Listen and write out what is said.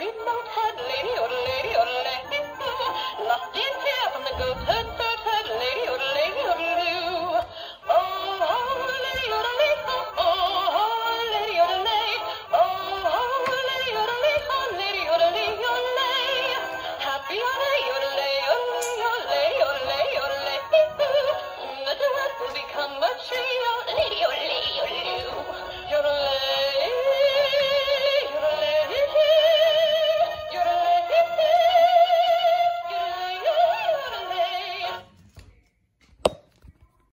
remote head lady, or lady, or lady. Lost in here from the good